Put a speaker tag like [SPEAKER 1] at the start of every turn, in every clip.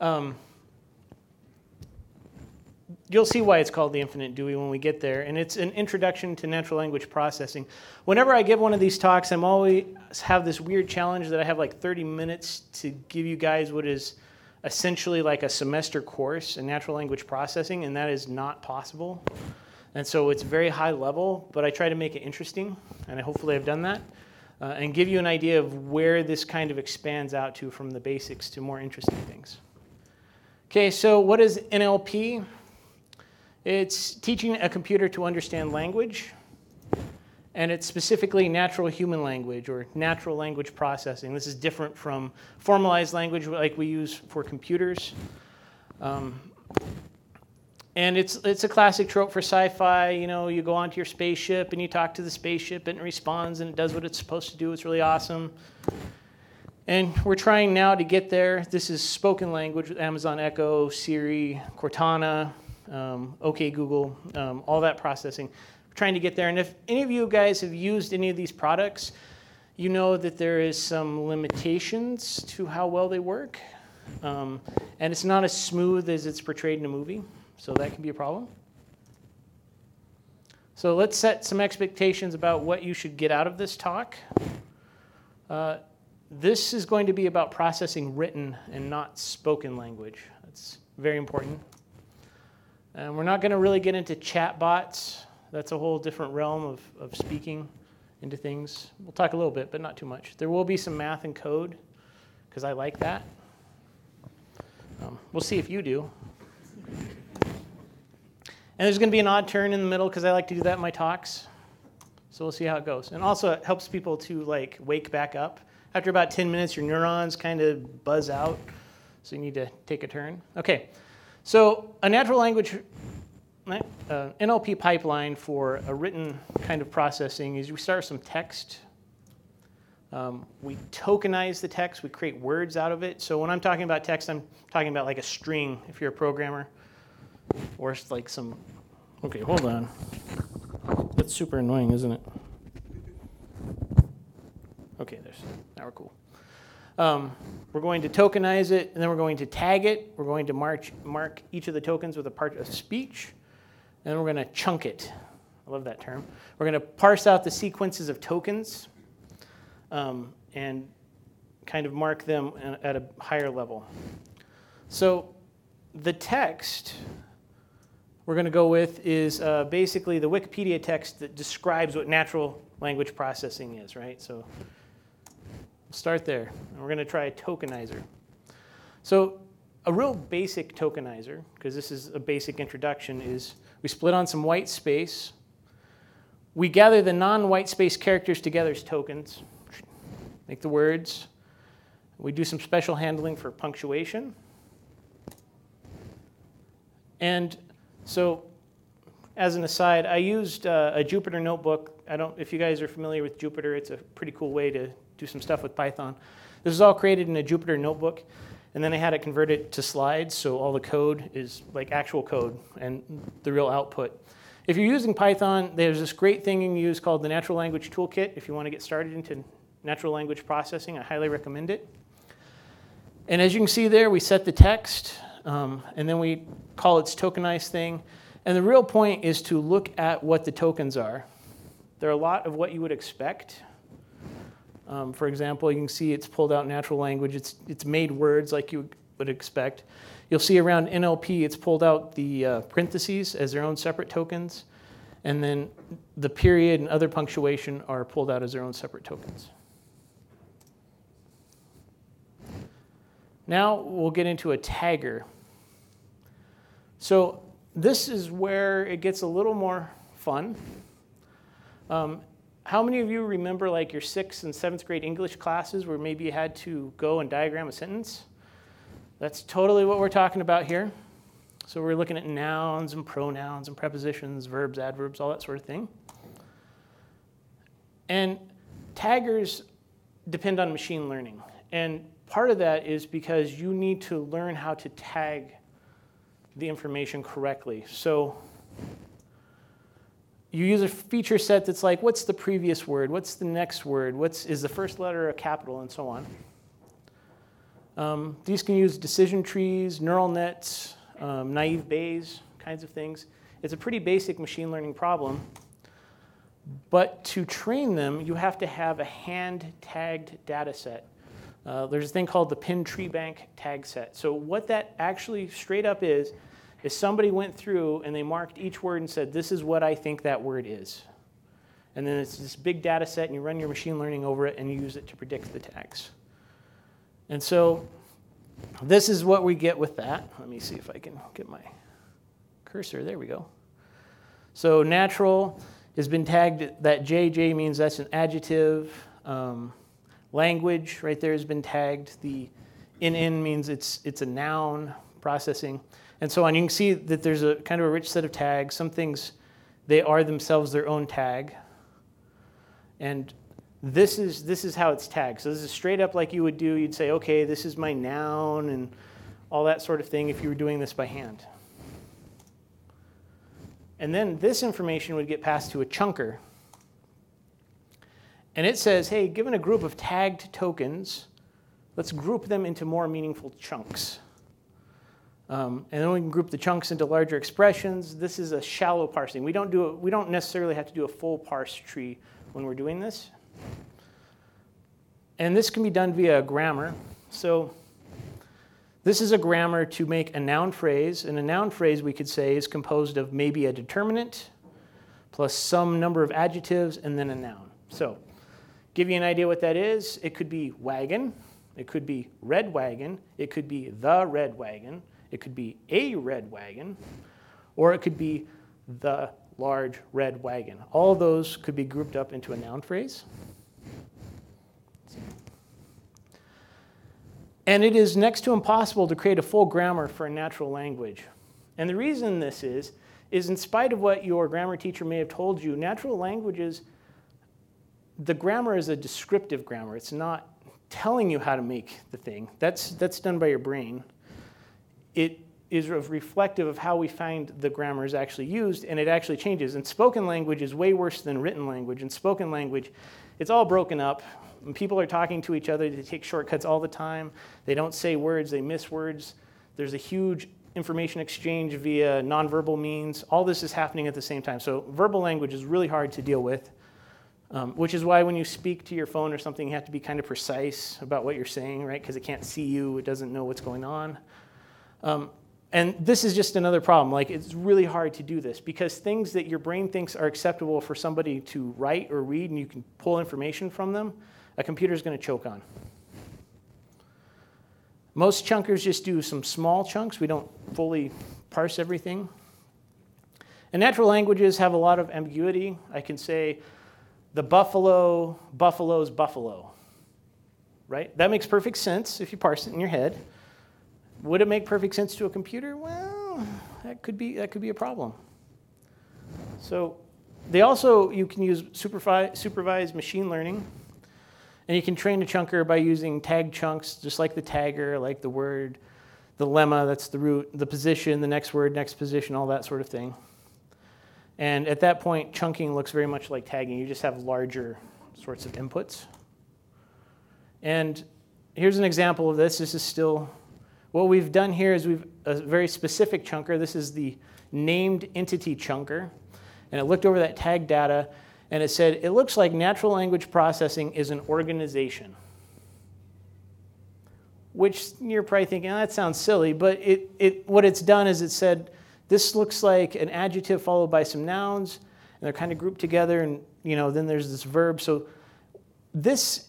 [SPEAKER 1] Um, you'll see why it's called the infinite Dewey when we get there. And it's an introduction to natural language processing. Whenever I give one of these talks, I'm always have this weird challenge that I have like 30 minutes to give you guys what is essentially like a semester course in natural language processing, and that is not possible. And so it's very high level, but I try to make it interesting, and I hopefully I've done that, uh, and give you an idea of where this kind of expands out to from the basics to more interesting things. Okay, so what is NLP? It's teaching a computer to understand language, and it's specifically natural human language or natural language processing. This is different from formalized language like we use for computers. Um, and it's, it's a classic trope for sci fi. You know, you go onto your spaceship and you talk to the spaceship and it responds and it does what it's supposed to do. It's really awesome. And we're trying now to get there. This is spoken language with Amazon Echo, Siri, Cortana, um, OK Google, um, all that processing. We're trying to get there. And if any of you guys have used any of these products, you know that there is some limitations to how well they work. Um, and it's not as smooth as it's portrayed in a movie, so that can be a problem. So let's set some expectations about what you should get out of this talk. Uh, this is going to be about processing written and not spoken language. That's very important. And we're not going to really get into chatbots. That's a whole different realm of, of speaking into things. We'll talk a little bit, but not too much. There will be some math and code, because I like that. Um, we'll see if you do. And there's going to be an odd turn in the middle, because I like to do that in my talks. So we'll see how it goes. And also, it helps people to like wake back up. After about 10 minutes, your neurons kind of buzz out, so you need to take a turn. Okay. So a natural language uh, NLP pipeline for a written kind of processing is we start with some text. Um, we tokenize the text. We create words out of it. So when I'm talking about text, I'm talking about like a string if you're a programmer, or like some. Okay, hold on. That's super annoying, isn't it? Okay, there's now we're cool. Um, we're going to tokenize it, and then we're going to tag it. We're going to march, mark each of the tokens with a part of speech, and we're going to chunk it. I love that term. We're going to parse out the sequences of tokens um, and kind of mark them at a higher level. So the text we're going to go with is uh, basically the Wikipedia text that describes what natural language processing is, right? So start there. And we're going to try a tokenizer. So a real basic tokenizer, because this is a basic introduction, is we split on some white space. We gather the non-white space characters together as tokens, make the words. We do some special handling for punctuation. And so, as an aside, I used uh, a Jupyter notebook. I don't, if you guys are familiar with Jupyter, it's a pretty cool way to do some stuff with Python. This is all created in a Jupyter notebook, and then I had it converted to slides, so all the code is like actual code and the real output. If you're using Python, there's this great thing you can use called the Natural Language Toolkit. If you want to get started into natural language processing, I highly recommend it. And as you can see there, we set the text, um, and then we call its tokenized thing. And the real point is to look at what the tokens are. They're a lot of what you would expect um, for example, you can see it's pulled out natural language. It's, it's made words like you would expect. You'll see around NLP, it's pulled out the uh, parentheses as their own separate tokens. And then the period and other punctuation are pulled out as their own separate tokens. Now we'll get into a tagger. So this is where it gets a little more fun. Um, how many of you remember like your sixth and seventh grade English classes where maybe you had to go and diagram a sentence? That's totally what we're talking about here. So we're looking at nouns and pronouns and prepositions, verbs, adverbs, all that sort of thing. And taggers depend on machine learning. And part of that is because you need to learn how to tag the information correctly. So you use a feature set that's like, what's the previous word? What's the next word? What's, is the first letter a capital? And so on. Um, these can use decision trees, neural nets, um, naive Bayes kinds of things. It's a pretty basic machine learning problem. But to train them, you have to have a hand tagged data set. Uh, there's a thing called the Penn Treebank tag set. So, what that actually straight up is, is somebody went through and they marked each word and said, This is what I think that word is. And then it's this big data set, and you run your machine learning over it and you use it to predict the tags. And so, this is what we get with that. Let me see if I can get my cursor. There we go. So, natural has been tagged, that JJ means that's an adjective. Um, language right there has been tagged. The in means it's, it's a noun processing, and so on. You can see that there's a kind of a rich set of tags. Some things, they are themselves their own tag. And this is, this is how it's tagged. So this is straight up like you would do. You'd say, okay, this is my noun and all that sort of thing if you were doing this by hand. And then this information would get passed to a chunker. And it says, hey, given a group of tagged tokens, let's group them into more meaningful chunks. Um, and then we can group the chunks into larger expressions. This is a shallow parsing. We don't, do a, we don't necessarily have to do a full parse tree when we're doing this. And this can be done via a grammar. So this is a grammar to make a noun phrase. And a noun phrase, we could say, is composed of maybe a determinant plus some number of adjectives and then a noun. So give you an idea what that is. It could be wagon. It could be red wagon. It could be the red wagon. It could be a red wagon. Or it could be the large red wagon. All those could be grouped up into a noun phrase. And it is next to impossible to create a full grammar for a natural language. And the reason this is, is in spite of what your grammar teacher may have told you, natural languages, the grammar is a descriptive grammar. It's not telling you how to make the thing. That's, that's done by your brain. It is reflective of how we find the grammar is actually used, and it actually changes. And spoken language is way worse than written language. In spoken language, it's all broken up. When people are talking to each other, they take shortcuts all the time. They don't say words, they miss words. There's a huge information exchange via nonverbal means. All this is happening at the same time. So, verbal language is really hard to deal with, um, which is why when you speak to your phone or something, you have to be kind of precise about what you're saying, right? Because it can't see you, it doesn't know what's going on. Um, and this is just another problem. Like, it's really hard to do this because things that your brain thinks are acceptable for somebody to write or read and you can pull information from them, a computer is going to choke on. Most chunkers just do some small chunks. We don't fully parse everything. And natural languages have a lot of ambiguity. I can say, the buffalo, buffalo's buffalo. Right? That makes perfect sense if you parse it in your head. Would it make perfect sense to a computer? Well, that could be, that could be a problem. So they also, you can use supervised machine learning. And you can train a chunker by using tag chunks, just like the tagger, like the word, the lemma, that's the root, the position, the next word, next position, all that sort of thing. And at that point, chunking looks very much like tagging. You just have larger sorts of inputs. And here's an example of this. This is still what we've done here is we've a very specific chunker. This is the named entity chunker. And it looked over that tag data and it said, it looks like natural language processing is an organization. Which you're probably thinking, oh, that sounds silly, but it, it, what it's done is it said, this looks like an adjective followed by some nouns, and they're kind of grouped together, and you know, then there's this verb. So this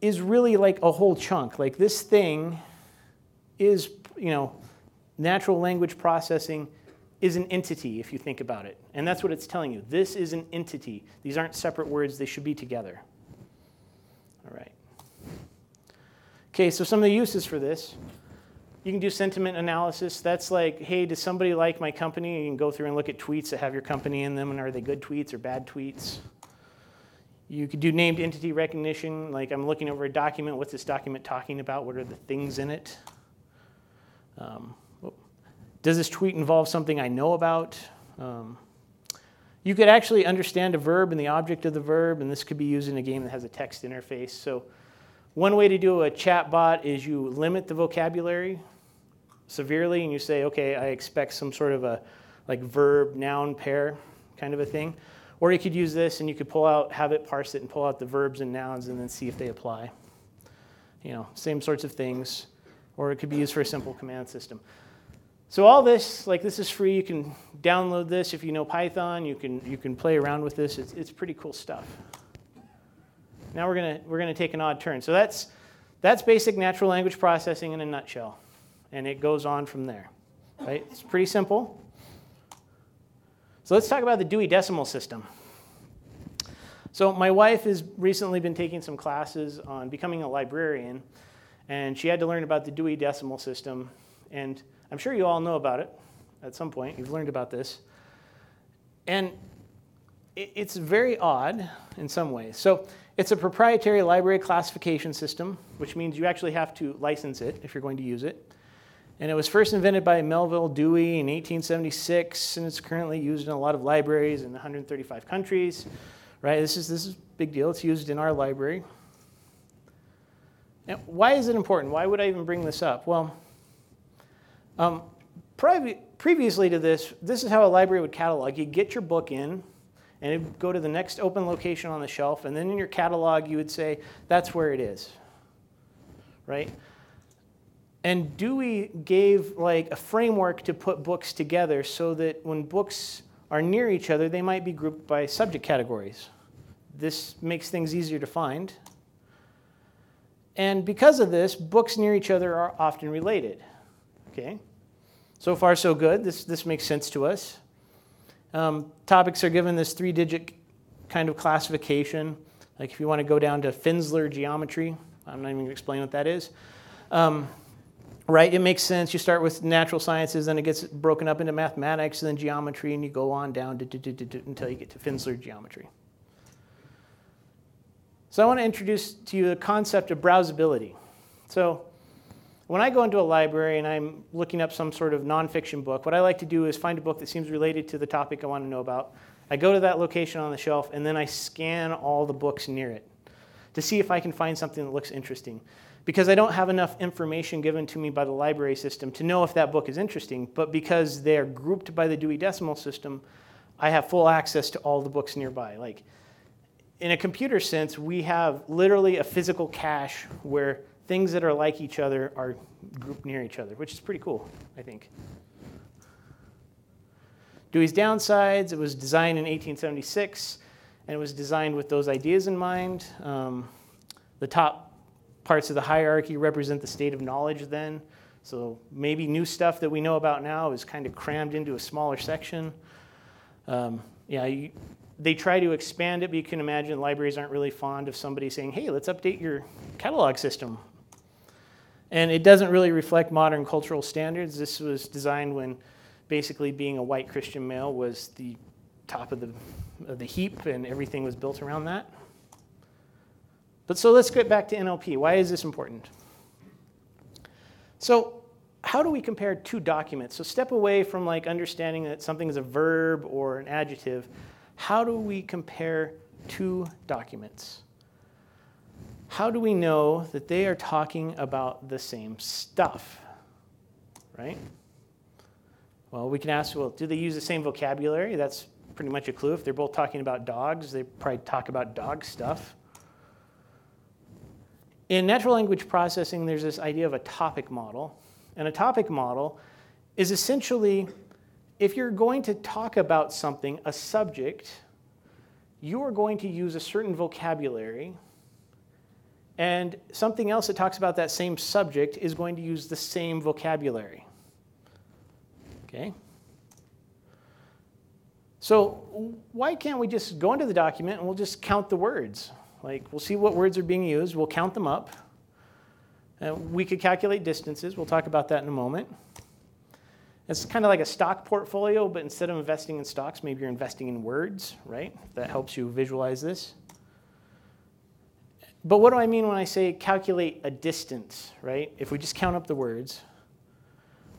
[SPEAKER 1] is really like a whole chunk. Like this thing is, you know, natural language processing is an entity if you think about it. And that's what it's telling you. This is an entity. These aren't separate words, they should be together. All right. Okay, so some of the uses for this. You can do sentiment analysis. That's like, hey, does somebody like my company? You can go through and look at tweets that have your company in them, and are they good tweets or bad tweets? You could do named entity recognition, like I'm looking over a document. What's this document talking about? What are the things in it? Um, does this tweet involve something I know about? Um, you could actually understand a verb and the object of the verb, and this could be used in a game that has a text interface. So One way to do a chat bot is you limit the vocabulary severely and you say, okay, I expect some sort of a like verb noun pair kind of a thing. Or you could use this and you could pull out, have it parse it and pull out the verbs and nouns and then see if they apply. You know, same sorts of things. Or it could be used for a simple command system. So all this, like this is free. You can download this if you know Python. You can you can play around with this. It's, it's pretty cool stuff. Now we're gonna we're gonna take an odd turn. So that's that's basic natural language processing in a nutshell, and it goes on from there. Right? It's pretty simple. So let's talk about the Dewey Decimal System. So my wife has recently been taking some classes on becoming a librarian, and she had to learn about the Dewey Decimal System, and I'm sure you all know about it at some point. You've learned about this. And it's very odd in some ways. So it's a proprietary library classification system, which means you actually have to license it if you're going to use it. And it was first invented by Melvil Dewey in 1876, and it's currently used in a lot of libraries in 135 countries. Right? This is this is a big deal. It's used in our library. And why is it important? Why would I even bring this up? Well, um, previously to this, this is how a library would catalog. You get your book in, and it'd go to the next open location on the shelf, and then in your catalog, you would say, that's where it is. Right? And Dewey gave like a framework to put books together so that when books are near each other, they might be grouped by subject categories. This makes things easier to find. And because of this, books near each other are often related. Okay? So far, so good. This, this makes sense to us. Um, topics are given this three digit kind of classification. Like if you want to go down to Finsler geometry, I'm not even going to explain what that is. Um, right? It makes sense. You start with natural sciences, then it gets broken up into mathematics, and then geometry, and you go on down until you get to Finsler geometry. So I want to introduce to you the concept of browsability. So when I go into a library and I'm looking up some sort of nonfiction book, what I like to do is find a book that seems related to the topic I want to know about. I go to that location on the shelf and then I scan all the books near it to see if I can find something that looks interesting. Because I don't have enough information given to me by the library system to know if that book is interesting, but because they're grouped by the Dewey Decimal System, I have full access to all the books nearby. Like in a computer sense, we have literally a physical cache where things that are like each other are grouped near each other, which is pretty cool, I think. Dewey's downsides, it was designed in 1876, and it was designed with those ideas in mind. Um, the top parts of the hierarchy represent the state of knowledge then. So maybe new stuff that we know about now is kind of crammed into a smaller section. Um, yeah, you, they try to expand it, but you can imagine libraries aren't really fond of somebody saying, hey, let's update your catalog system. And it doesn't really reflect modern cultural standards. This was designed when basically being a white Christian male was the top of the, of the heap and everything was built around that. But so let's get back to NLP. Why is this important? So, how do we compare two documents? So, step away from like understanding that something is a verb or an adjective how do we compare two documents? How do we know that they are talking about the same stuff? Right? Well, we can ask, well, do they use the same vocabulary? That's pretty much a clue. If they're both talking about dogs, they probably talk about dog stuff. In natural language processing, there's this idea of a topic model. And a topic model is essentially if you're going to talk about something, a subject, you are going to use a certain vocabulary, and something else that talks about that same subject is going to use the same vocabulary. Okay? So, why can't we just go into the document and we'll just count the words? Like, we'll see what words are being used, we'll count them up. And we could calculate distances, we'll talk about that in a moment. It's kind of like a stock portfolio, but instead of investing in stocks, maybe you're investing in words, right? That helps you visualize this. But what do I mean when I say calculate a distance, right? If we just count up the words.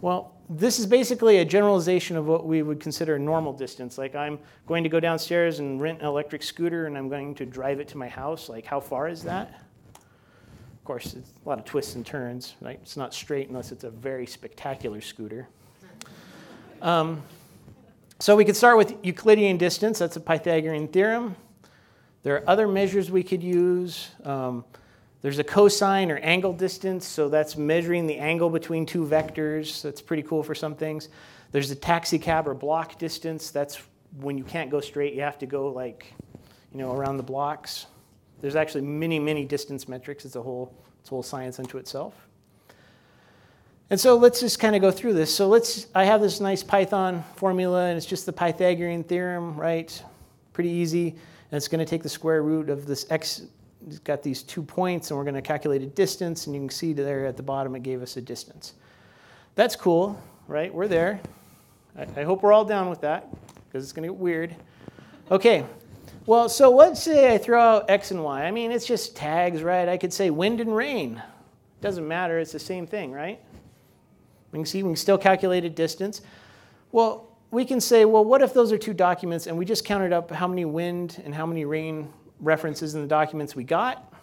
[SPEAKER 1] Well, this is basically a generalization of what we would consider a normal distance. Like I'm going to go downstairs and rent an electric scooter and I'm going to drive it to my house. Like, how far is that? Of course, it's a lot of twists and turns, right? It's not straight unless it's a very spectacular scooter. Um, so we could start with Euclidean distance. That's a Pythagorean theorem. There are other measures we could use. Um, there's a cosine or angle distance, so that's measuring the angle between two vectors. That's pretty cool for some things. There's a taxicab or block distance. That's when you can't go straight, you have to go like, you know, around the blocks. There's actually many, many distance metrics. It's a whole, it's a whole science unto itself. And so let's just kind of go through this. So let's, I have this nice Python formula, and it's just the Pythagorean theorem, right? Pretty easy. And it's going to take the square root of this x, it's got these two points, and we're going to calculate a distance, and you can see there at the bottom it gave us a distance. That's cool, right? We're there. I, I hope we're all down with that, because it's going to get weird. Okay, well, so let's say I throw out x and y. I mean, it's just tags, right? I could say wind and rain. Doesn't matter, it's the same thing, right? We can see we can still calculate a distance. Well, we can say, well, what if those are two documents and we just counted up how many wind and how many rain references in the documents we got,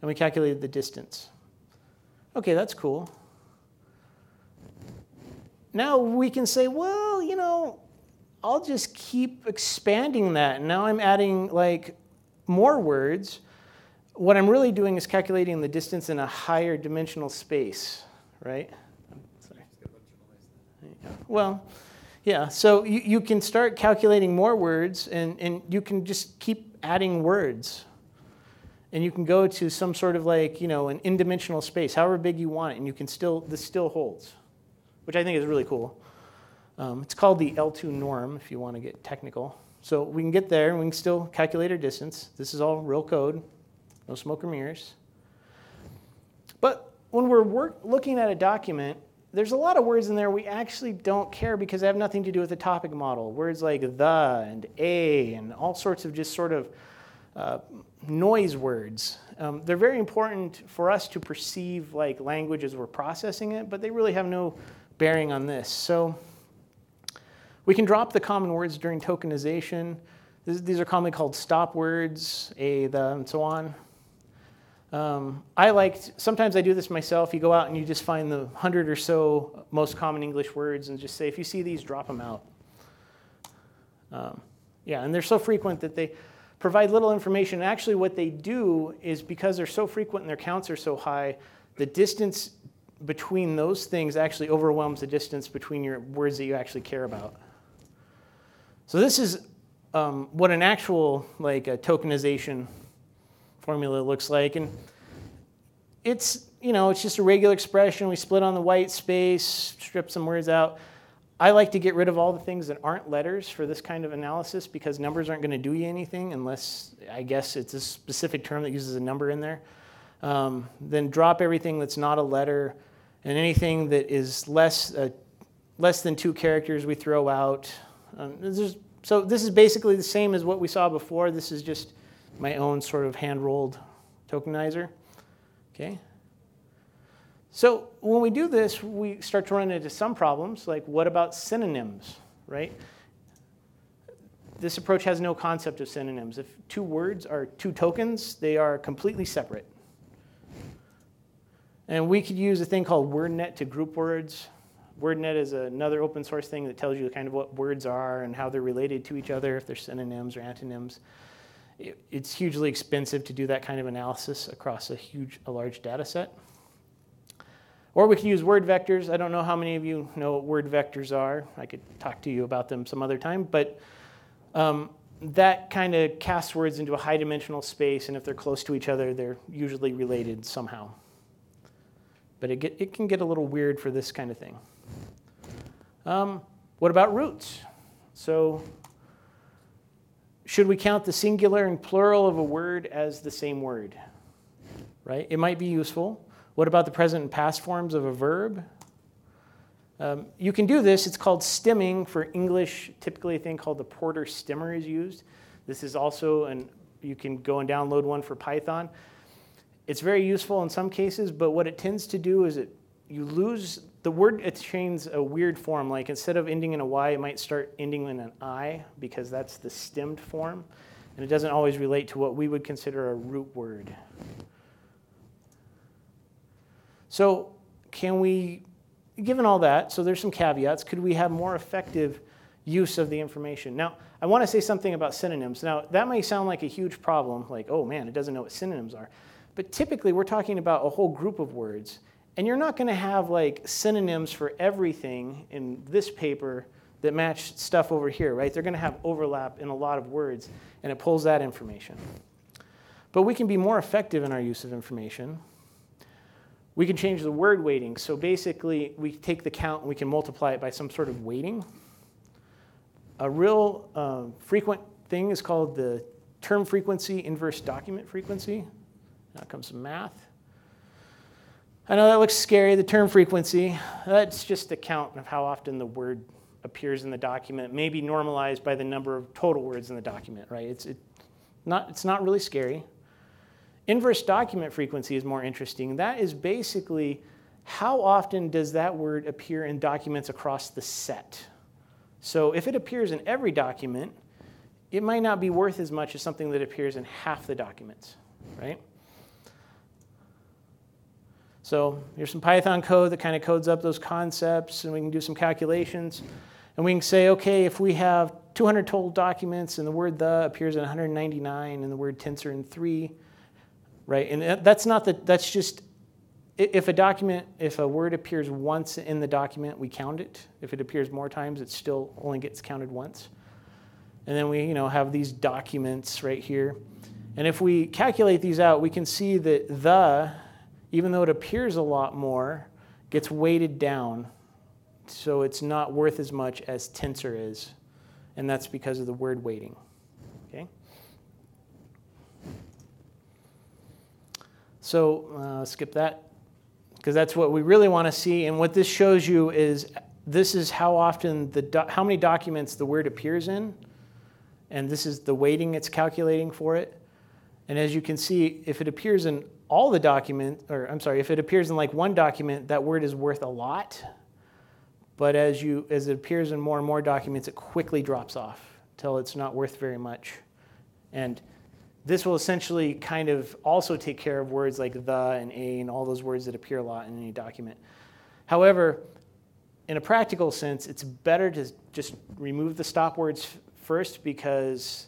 [SPEAKER 1] and we calculated the distance. Okay, that's cool. Now we can say, well, you know, I'll just keep expanding that. Now I'm adding like more words. What I'm really doing is calculating the distance in a higher dimensional space, right? Well, yeah, so you, you can start calculating more words and, and you can just keep adding words. And you can go to some sort of like, you know, an n-dimensional space, however big you want it, and you can still, this still holds, which I think is really cool. Um, it's called the L2 norm, if you want to get technical. So we can get there and we can still calculate our distance. This is all real code, no smoke or mirrors. But when we're work, looking at a document, there's a lot of words in there we actually don't care because they have nothing to do with the topic model. Words like the and a and all sorts of just sort of uh, noise words. Um, they're very important for us to perceive like language as we're processing it, but they really have no bearing on this. So we can drop the common words during tokenization. These are commonly called stop words, a, the, and so on. Um, I like, sometimes I do this myself. You go out and you just find the hundred or so most common English words and just say, if you see these, drop them out. Um, yeah, and they're so frequent that they provide little information. Actually, what they do is because they're so frequent and their counts are so high, the distance between those things actually overwhelms the distance between your words that you actually care about. So this is um, what an actual like tokenization formula looks like, and it's you know it's just a regular expression. We split on the white space, strip some words out. I like to get rid of all the things that aren't letters for this kind of analysis because numbers aren't going to do you anything unless I guess it's a specific term that uses a number in there. Um, then drop everything that's not a letter, and anything that is less uh, less than two characters we throw out. Um, so this is basically the same as what we saw before. This is just my own sort of hand-rolled tokenizer. Okay. So when we do this, we start to run into some problems, like what about synonyms, right? This approach has no concept of synonyms. If two words are two tokens, they are completely separate. And we could use a thing called WordNet to group words. WordNet is another open source thing that tells you kind of what words are and how they're related to each other, if they're synonyms or antonyms. It's hugely expensive to do that kind of analysis across a huge, a large data set. Or we can use word vectors. I don't know how many of you know what word vectors are. I could talk to you about them some other time, but um, that kind of casts words into a high dimensional space, and if they're close to each other, they're usually related somehow. But it, get, it can get a little weird for this kind of thing. Um, what about roots? So, should we count the singular and plural of a word as the same word? Right? It might be useful. What about the present and past forms of a verb? Um, you can do this. It's called stemming for English. Typically, a thing called the Porter stemmer is used. This is also and you can go and download one for Python. It's very useful in some cases, but what it tends to do is it you lose the word attains a weird form. Like instead of ending in a Y, it might start ending in an I because that's the stemmed form. And it doesn't always relate to what we would consider a root word. So, can we, given all that, so there's some caveats, could we have more effective use of the information? Now, I want to say something about synonyms. Now, that may sound like a huge problem, like, oh man, it doesn't know what synonyms are. But typically, we're talking about a whole group of words. And you're not going to have like synonyms for everything in this paper that match stuff over here, right? They're going to have overlap in a lot of words, and it pulls that information. But we can be more effective in our use of information. We can change the word weighting. So basically, we take the count and we can multiply it by some sort of weighting. A real uh, frequent thing is called the term frequency inverse document frequency. Now comes some math. I know that looks scary, the term frequency. That's just a count of how often the word appears in the document, maybe normalized by the number of total words in the document, right? It's, it, not, it's not really scary. Inverse document frequency is more interesting. That is basically how often does that word appear in documents across the set? So if it appears in every document, it might not be worth as much as something that appears in half the documents, right? So here's some Python code that kind of codes up those concepts, and we can do some calculations. And we can say, okay, if we have 200 total documents and the word the appears in 199 and the word tensor in three, right? And that's not the, that's just, if a document, if a word appears once in the document, we count it. If it appears more times, it still only gets counted once. And then we, you know, have these documents right here. And if we calculate these out, we can see that the even though it appears a lot more, gets weighted down. So it's not worth as much as tensor is. And that's because of the word weighting. Okay? So uh, skip that because that's what we really want to see. And what this shows you is this is how often the do- how many documents the word appears in, and this is the weighting it's calculating for it. And as you can see, if it appears in all the document, or I'm sorry, if it appears in like one document, that word is worth a lot. But as you as it appears in more and more documents, it quickly drops off until it's not worth very much. And this will essentially kind of also take care of words like the and a and all those words that appear a lot in any document. However, in a practical sense, it's better to just remove the stop words first because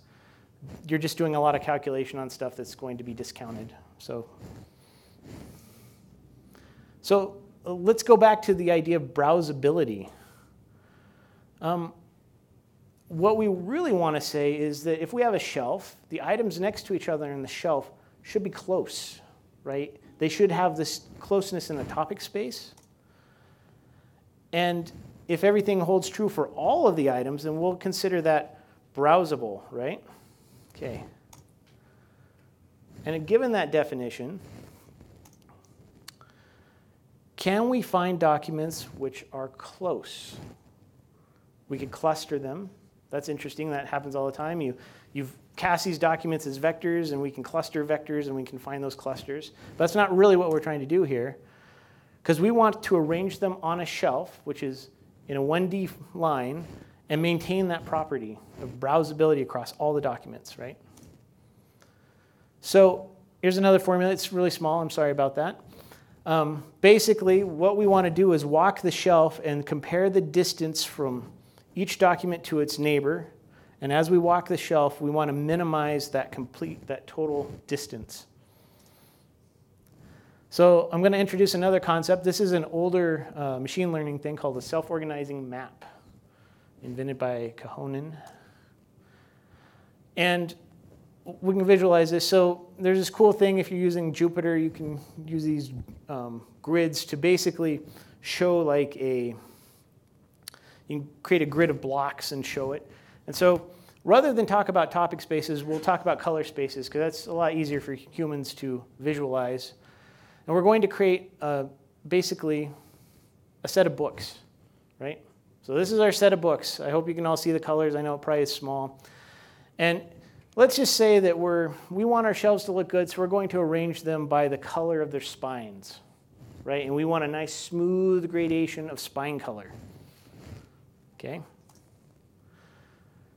[SPEAKER 1] you're just doing a lot of calculation on stuff that's going to be discounted. So, so uh, let's go back to the idea of browsability. Um, what we really want to say is that if we have a shelf, the items next to each other in the shelf should be close, right? They should have this closeness in the topic space. And if everything holds true for all of the items, then we'll consider that browsable, right? Okay. And given that definition, can we find documents which are close? We could cluster them. That's interesting. That happens all the time. You, you've cast these documents as vectors, and we can cluster vectors, and we can find those clusters. But that's not really what we're trying to do here, because we want to arrange them on a shelf, which is in a 1D line, and maintain that property of browsability across all the documents, right? So here's another formula. It's really small. I'm sorry about that. Um, basically, what we want to do is walk the shelf and compare the distance from each document to its neighbor. And as we walk the shelf, we want to minimize that complete, that total distance. So I'm going to introduce another concept. This is an older uh, machine learning thing called a self-organizing map, invented by Kohonen. And we can visualize this. So there's this cool thing if you're using Jupyter, you can use these um, grids to basically show like a, you can create a grid of blocks and show it. And so rather than talk about topic spaces, we'll talk about color spaces because that's a lot easier for humans to visualize. And we're going to create uh, basically a set of books, right? So this is our set of books. I hope you can all see the colors. I know it probably is small. And let's just say that we're, we want our shelves to look good, so we're going to arrange them by the color of their spines, right? And we want a nice smooth gradation of spine color. Okay?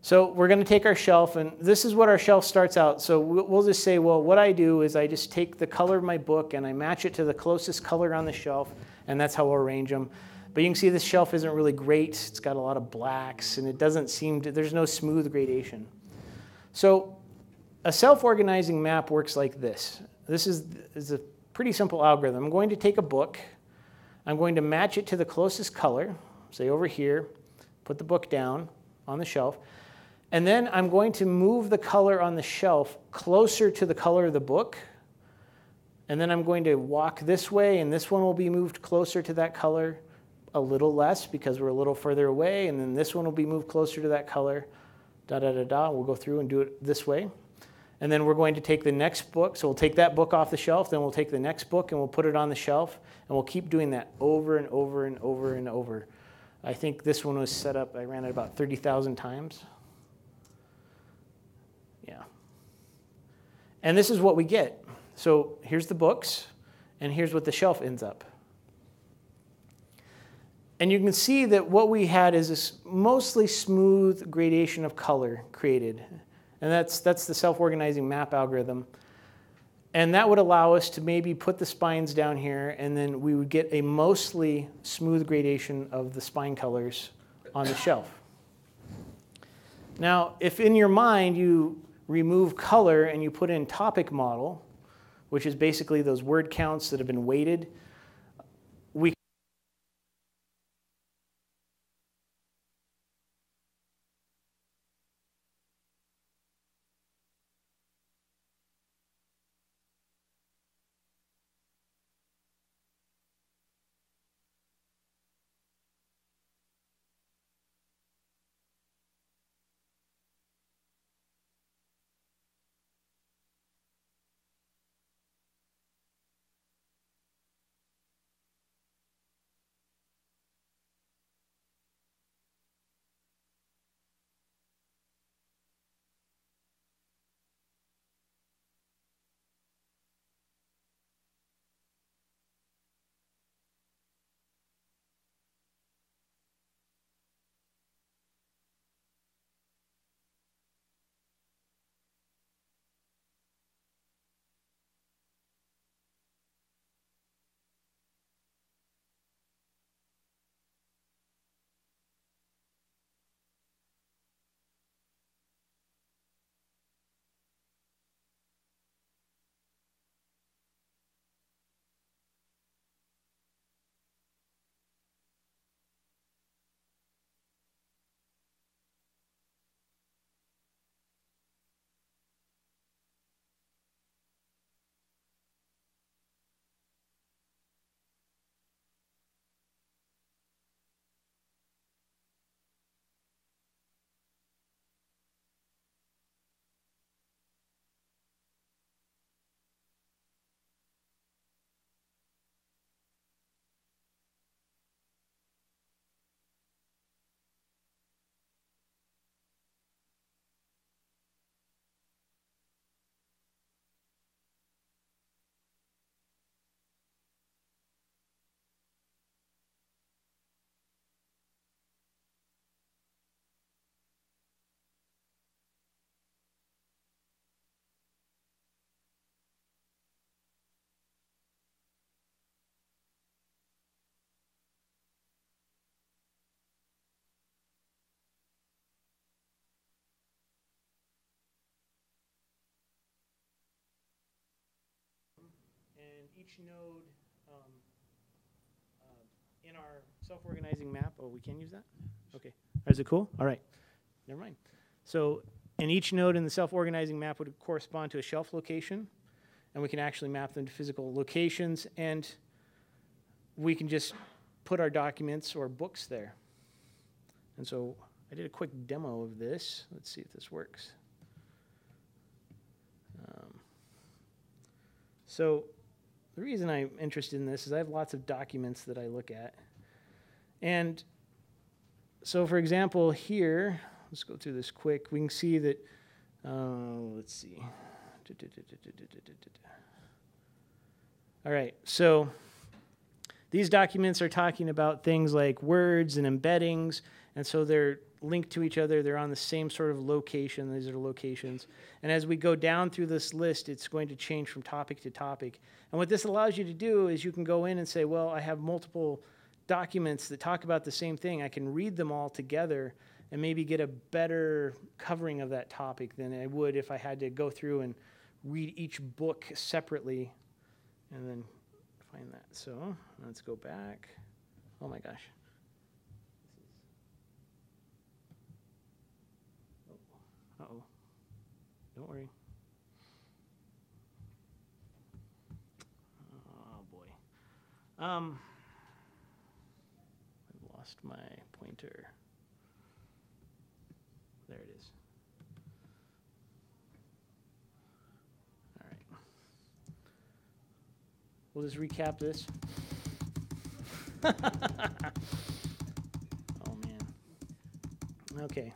[SPEAKER 1] So we're going to take our shelf, and this is what our shelf starts out. So we'll just say, well, what I do is I just take the color of my book and I match it to the closest color on the shelf, and that's how we'll arrange them. But you can see this shelf isn't really great. It's got a lot of blacks, and it doesn't seem to, there's no smooth gradation. So a self-organizing map works like this. This is, is a pretty simple algorithm. I'm going to take a book. I'm going to match it to the closest color, say over here, put the book down on the shelf. And then I'm going to move the color on the shelf closer to the color of the book. And then I'm going to walk this way, and this one will be moved closer to that color a little less because we're a little further away. And then this one will be moved closer to that color. Da da da da. We'll go through and do it this way. And then we're going to take the next book. So we'll take that book off the shelf, then we'll take the next book and we'll put it on the shelf. And we'll keep doing that over and over and over and over. I think this one was set up, I ran it about 30,000 times. Yeah. And this is what we get. So here's the books, and here's what the shelf ends up. And you can see that what we had is this mostly smooth gradation of color created. And that's, that's the self organizing map algorithm. And that would allow us to maybe put the spines down here, and then we would get a mostly smooth gradation of the spine colors on the shelf. Now, if in your mind you remove color and you put in topic model, which is basically those word counts that have been weighted, each node um, uh, in our self-organizing map. Oh, we can use that? Okay. Is it cool? All right. Never mind. So and each node in the self-organizing map would correspond to a shelf location, and we can actually map them to physical locations, and we can just put our documents or books there. And so I did a quick demo of this. Let's see if this works. Um, so the reason I'm interested in this is I have lots of documents that I look at. And so, for example, here, let's go through this quick. We can see that, uh, let's see. All right, so these documents are talking about things like words and embeddings, and so they're linked to each other. They're on the same sort of location. These are locations. And as we go down through this list, it's going to change from topic to topic. And what this allows you to do is you can go in and say, well, I have multiple documents that talk about the same thing. I can read them all together and maybe get a better covering of that topic than I would if I had to go through and read each book separately and then find that. So let's go back. Oh my gosh. Uh oh. Don't worry. Oh boy. Um, I've lost my pointer. There it is. All right. We'll just recap this. oh man. Okay.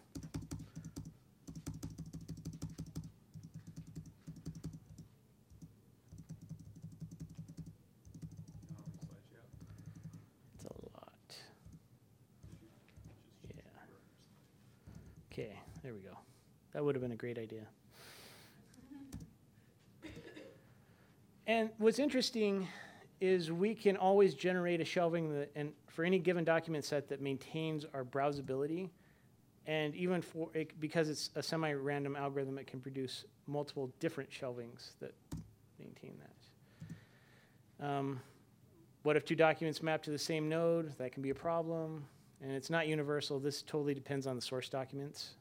[SPEAKER 1] It's a lot. Yeah. Okay, there we go. That would have been a great idea. And what's interesting is we can always generate a shelving that, and for any given document set that maintains our browsability, and even for it, because it's a semi-random algorithm, it can produce multiple different shelvings that maintain that. Um, what if two documents map to the same node? That can be a problem. And it's not universal. This totally depends on the source documents.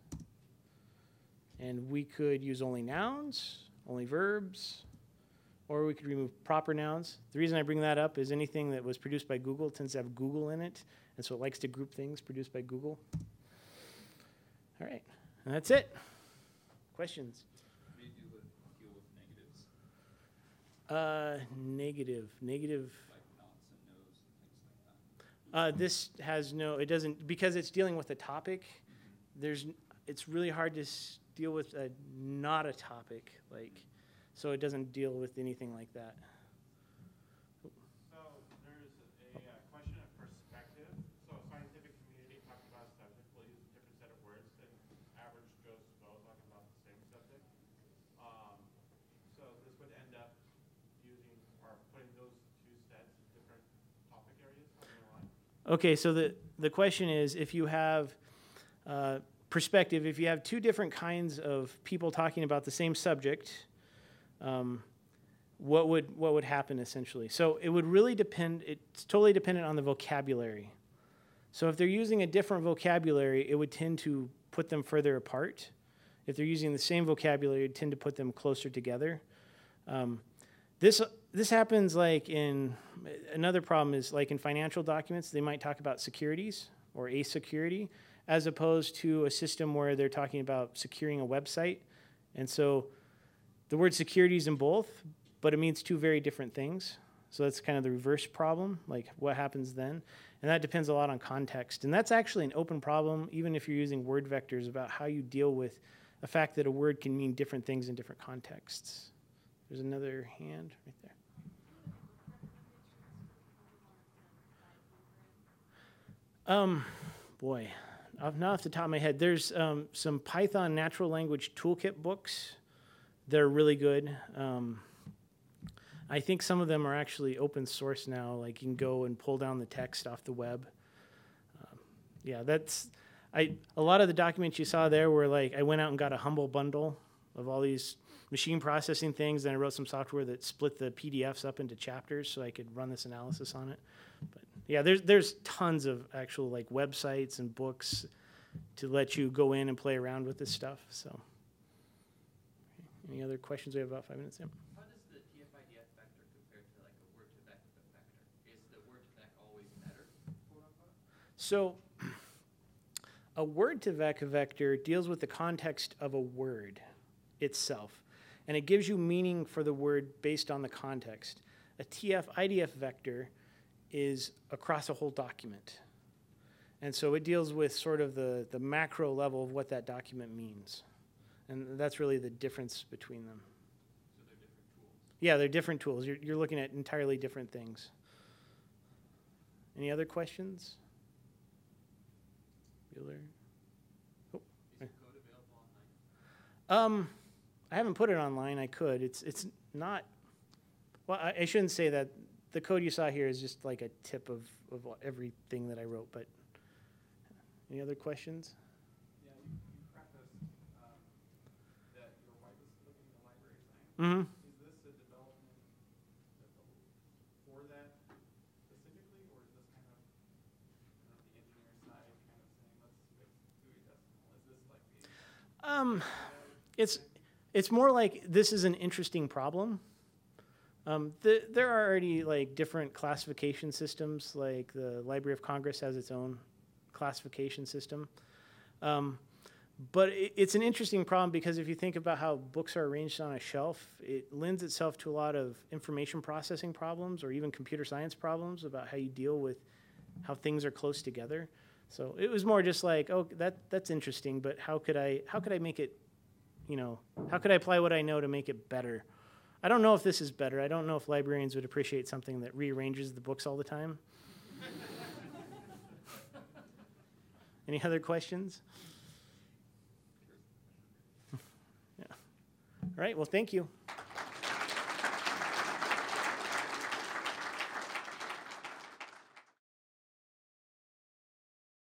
[SPEAKER 1] And we could use only nouns, only verbs, or we could remove proper nouns. The reason I bring that up is anything that was produced by Google tends to have Google in it, and so it likes to group things produced by Google. All right, and that's it. Questions?
[SPEAKER 2] How do you deal with, deal with negatives,
[SPEAKER 1] Uh, negative, negative.
[SPEAKER 2] like nots and nos and things like?
[SPEAKER 1] Uh, this has no, it doesn't, because it's dealing with a topic, there's, it's really hard to s- deal with a, not a topic, like, so it doesn't deal with anything like that.
[SPEAKER 3] So there's a question of perspective. So scientific community talking about subject use a different set of words than average Joe Schmo talking about the same subject. So this would end up using or putting those two sets in different topic areas on the line.
[SPEAKER 1] Okay, so the, the question is, if you have uh, perspective, if you have two different kinds of people talking about the same subject, um, what would what would happen essentially? So it would really depend. It's totally dependent on the vocabulary. So if they're using a different vocabulary, it would tend to put them further apart. If they're using the same vocabulary, it would tend to put them closer together. Um, this this happens like in another problem is like in financial documents, they might talk about securities or a security as opposed to a system where they're talking about securing a website. And so the word security is in both, but it means two very different things. So that's kind of the reverse problem, like what happens then. And that depends a lot on context. And that's actually an open problem, even if you're using word vectors, about how you deal with the fact that a word can mean different things in different contexts. There's another hand right there. Um, boy, not off the top of my head, there's um, some Python natural language toolkit books. They're really good. Um, I think some of them are actually open source now. Like you can go and pull down the text off the web. Um, yeah, that's I. A lot of the documents you saw there were like I went out and got a humble bundle of all these machine processing things. Then I wrote some software that split the PDFs up into chapters so I could run this analysis on it. But yeah, there's there's tons of actual like websites and books to let you go in and play around with this stuff. So, any other questions? We have about five minutes. Yeah.
[SPEAKER 4] How does the TF-IDF vector compare to like a word2vec vector? Is the word2vec always better, quote unquote?
[SPEAKER 1] So, a word2vec vector deals with the context of a word itself, and it gives you meaning for the word based on the context. A TF IDF vector is across a whole document. And so it deals with sort of the, the macro level of what that document means. And that's really the difference between them.
[SPEAKER 2] So they're different tools.
[SPEAKER 1] Yeah, they're different tools. You're, you're looking at entirely different things. Any other questions? Bueller?
[SPEAKER 4] Is your code available online?
[SPEAKER 1] Um, I haven't put it online. I could. It's it's not. Well, I, I shouldn't say that. The code you saw here is just like a tip of, of everything that I wrote. But any other questions?
[SPEAKER 5] Yeah, you, you prefaced, um, that your wife is looking at library science.
[SPEAKER 1] Mm-hmm.
[SPEAKER 5] Is this a development for that specifically, or is this kind of, you know, the engineer side kind of saying, let's fix Dewey Decimal? Is this like the?
[SPEAKER 1] Um, it's it's more like this is an interesting problem. Um, the, there are already like different classification systems. Like the Library of Congress has its own classification system. Um, but it, it's an interesting problem because if you think about how books are arranged on a shelf, it lends itself to a lot of information processing problems or even computer science problems about how you deal with how things are close together. So it was more just like, oh, that that's interesting, but how could I how could I make it, you know, how could I apply what I know to make it better? I don't know if this is better. I don't know if librarians would appreciate something that rearranges the books all the time. Any other questions? yeah. All right. Well, thank you.